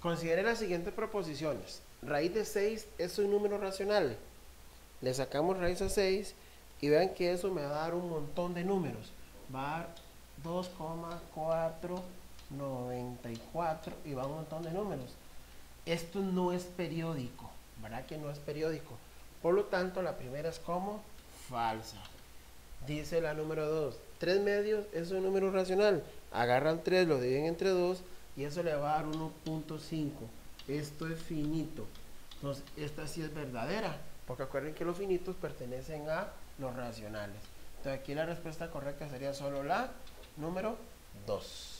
Considere las siguientes proposiciones. Raíz de 6 es un número racional. Le sacamos raíz a 6 y vean que eso me va a dar un montón de números. Va a dar 2,494 y va a un montón de números. Esto no es periódico, ¿verdad que no es periódico? Por lo tanto, la primera es como falsa. Dice la número 2, 3 medios es un número racional. Agarran 3, lo dividen entre 2 y eso le va a dar 1.5. Esto es finito. Entonces, esta sí es verdadera, porque acuerden que los finitos pertenecen a los racionales. Entonces, aquí la respuesta correcta sería solo la número 2.